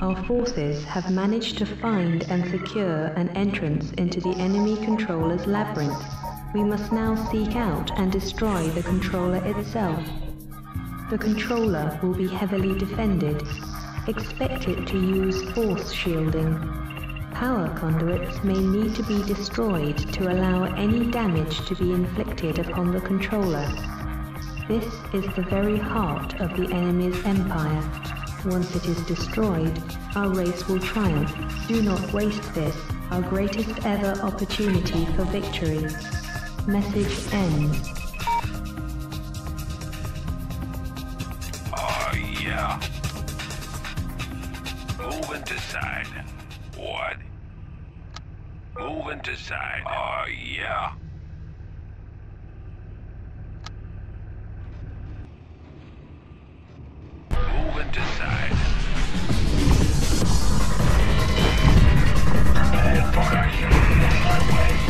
Our forces have managed to find and secure an entrance into the enemy controller's labyrinth. We must now seek out and destroy the controller itself. The controller will be heavily defended. Expect it to use force shielding. Power conduits may need to be destroyed to allow any damage to be inflicted upon the controller. This is the very heart of the enemy's empire. Once it is destroyed, our race will triumph. Do not waste this, our greatest ever opportunity for victory. Message ends. Oh, yeah. Moving to side. What? Moving to side. Oh, yeah. would decide. Bad boy, are you my way?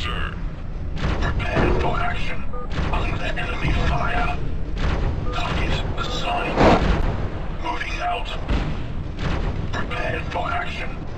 sir. Prepare for action. Under the enemy fire. Target assigned. Moving out. Prepare for action.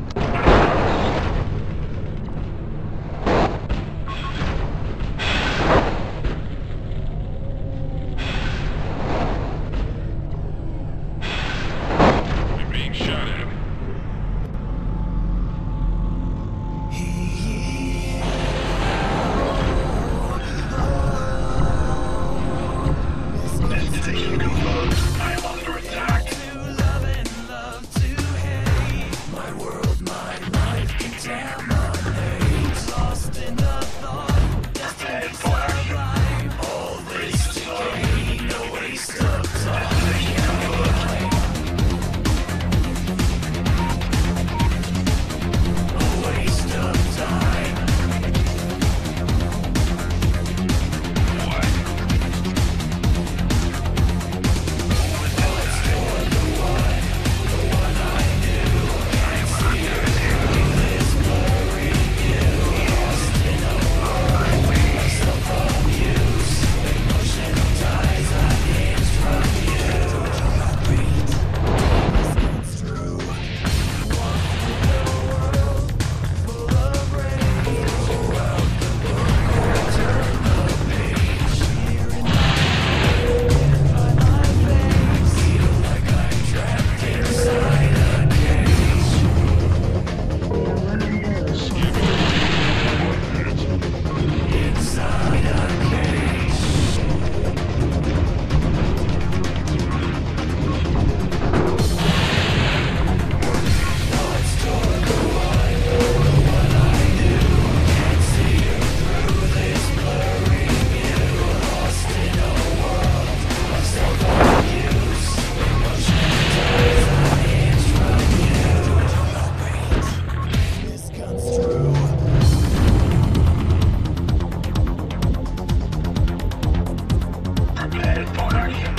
Attention for action!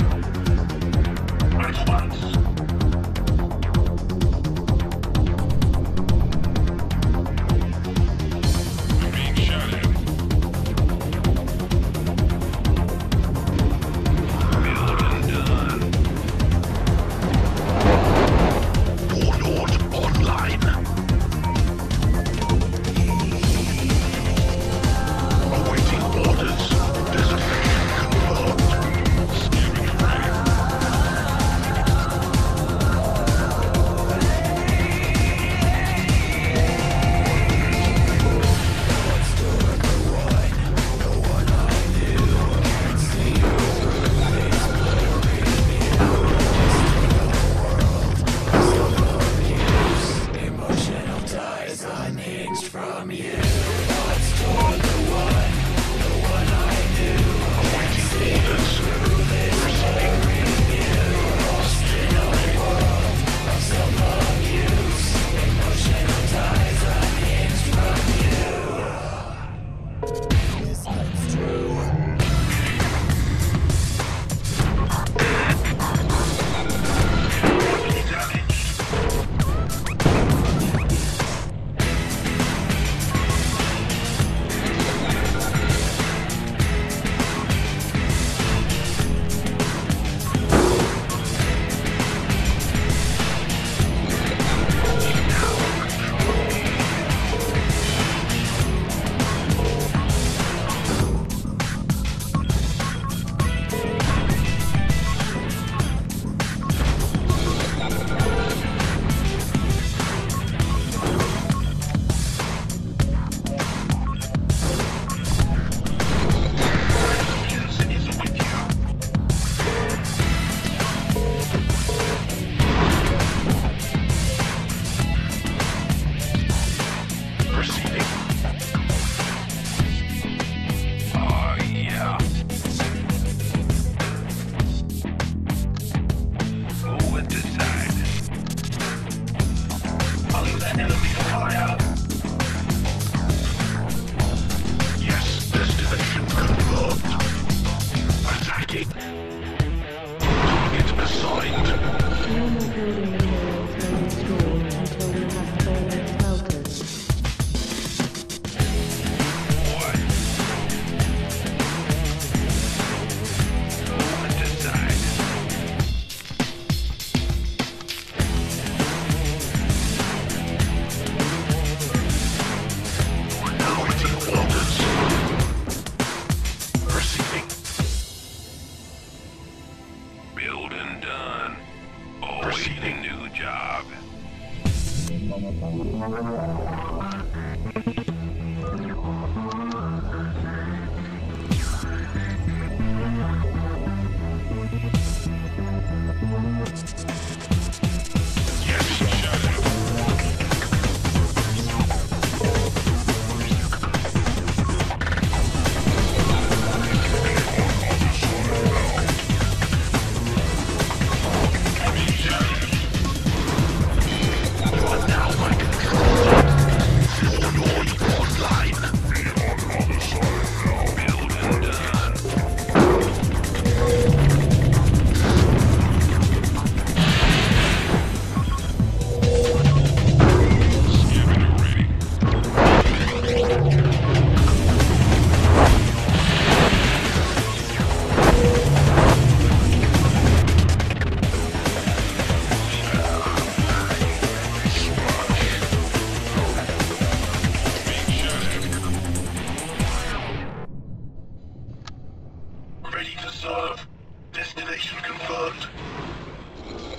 Destination confirmed.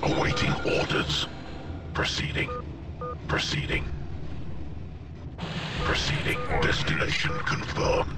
Awaiting orders. Proceeding. Proceeding. Proceeding. Destination confirmed.